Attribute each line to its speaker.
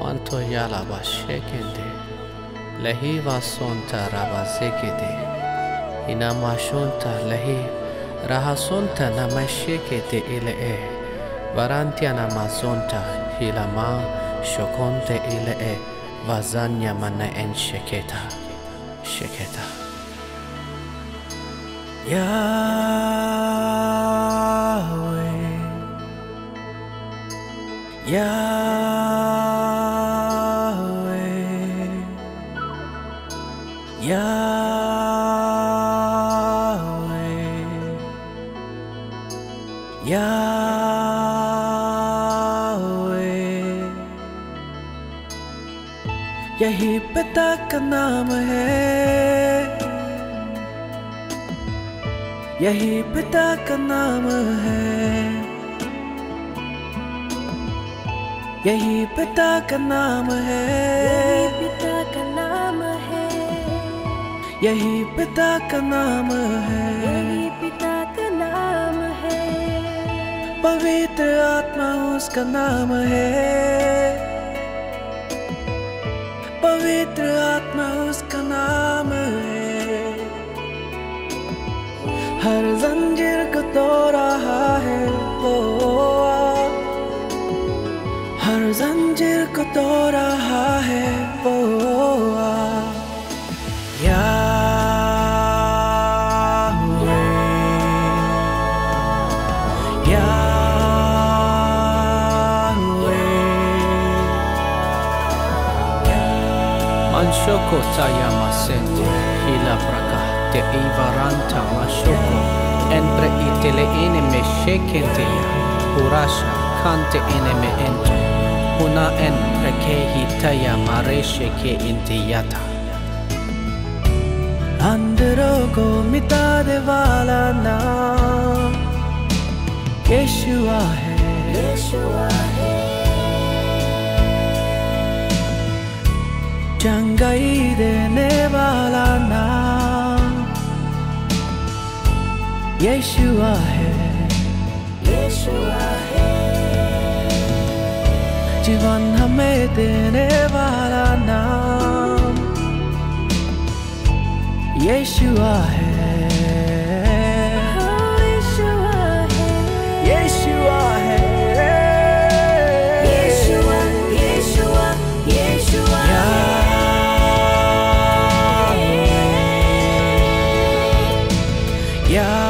Speaker 1: Wanto yala ba shekende. Lehi va sonta raba zekede. Ina mashonta lehi rahasonta na mashekete ile e. Varantia na mazonta hilama shokonte ile e. Vazanya mana en sheketa. Sheketa.
Speaker 2: Yahweh, Yahweh, Yahweh, Yahweh, यही पिता का नाम है। यही पिता का नाम है। यही पिता का नाम है। यही पिता का नाम है।
Speaker 3: यही पिता का नाम है।
Speaker 2: पवित्र आत्मा उसका नाम है। पवित्र आत्मा उसका नाम है। हर जंजीर को तोड़ रहा है।
Speaker 1: Shoko Tayama Sente, Hila Te Ivaranta Mashoko, Entre Itele Urasha, Kante Ento, En
Speaker 2: Prekehi Tayama Resheke ko mita de na
Speaker 3: Yeshua Yeshua
Speaker 2: चंगाई देने वाला नाम यीशुआ है
Speaker 3: यीशुआ है
Speaker 2: जीवन हमें देने वाला नाम यीशुआ है Yeah.